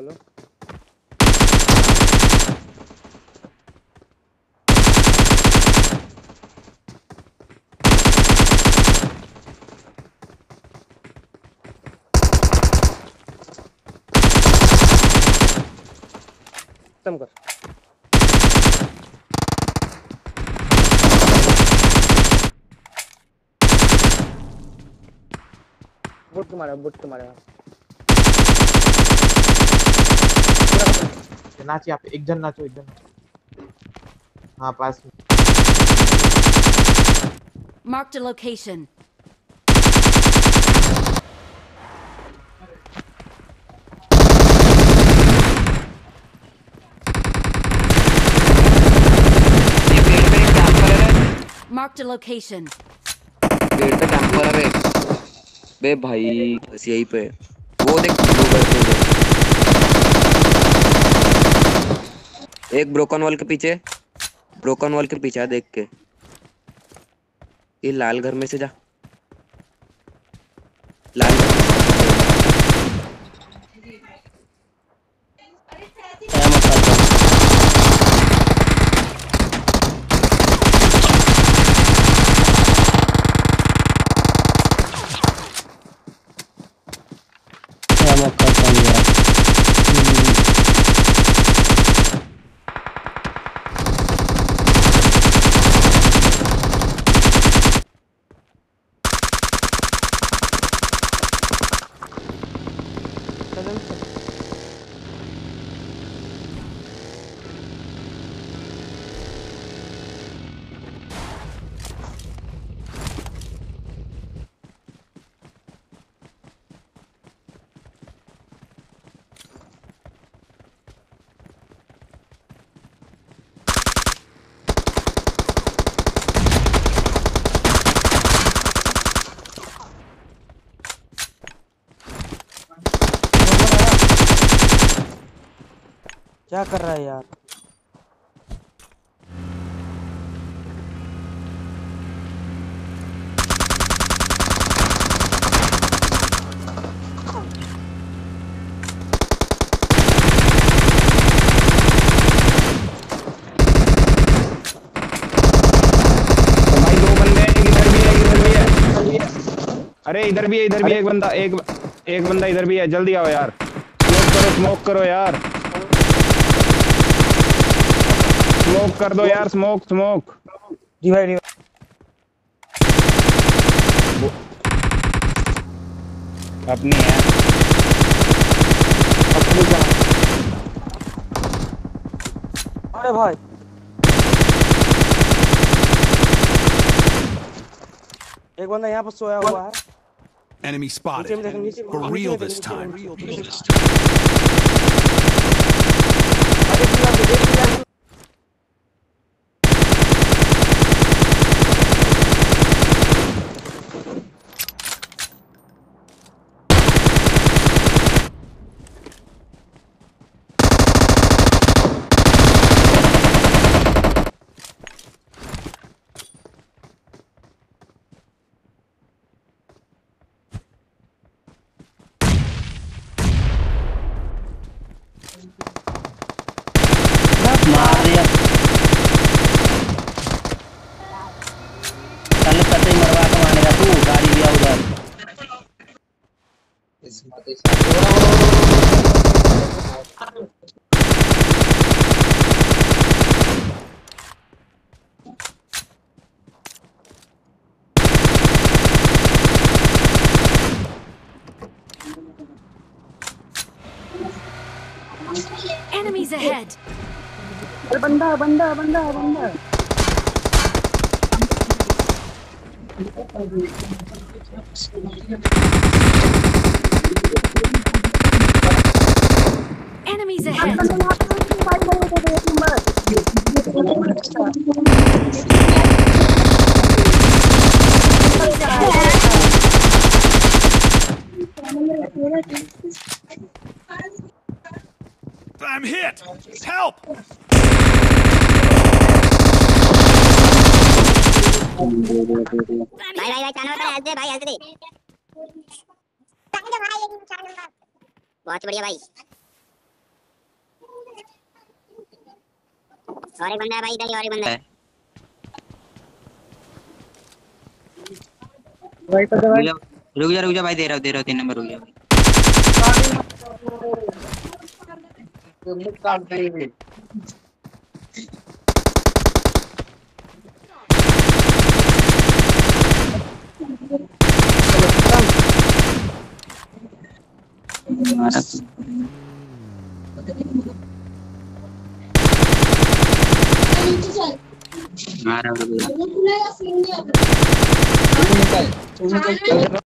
Hello खत्म कर बुट तुम्हारा बुट तुम्हारा नाची आप एक जन नाचो एक जन। नाचो हाँ पास में। Marked a location. ये पेड़ पे एक कैंपर है Marked a location. पेड़ पे कैंपर है बे बे भाई बस यहीं पे वो देख ब्लू कलर के उधर एक ब्रोकन वॉल के पीछे। ब्रोकन वॉल के पीछे देख के। ये लाल घर में से जा। लाल घर में से। क्या मौका था यार क्या कर रहा है यार? तो अरे इधर भी है, इधर भी एक बंदा, एक एक बंदा इधर भी है, जल्दी आओ यार। स्मोक करो स्मोक करो यार। स्मोक कर दो यार स्मोक स्मोक रिवाइव रिवाइव अपनी है अरे भाई एक बंदा यहाँ पर सोया हुआ है। Enemy spotted. For real this time. नीचे में देखो। अरे पूरा दे, दे, पूरा दे। मार दिया कल कते मरवा गाड़ी दिया उधर Enemies ahead. बंदा बंदा बंदा बंदा Enemies ahead. I'm hit. Help! भाई भाई भाई चानो बता ऐसे भाई ऐसे दे चानो भाई ये नहीं चानो बहुत बढ़िया भाई। और एक बंदा है भाई इधर और एक बंदा है। भाई पता भाई रुक जा रुक जा भाई दे रहा हूँ दे रहा हूँ तीन नंबर रुक जा भाई मारा मारा रुक जा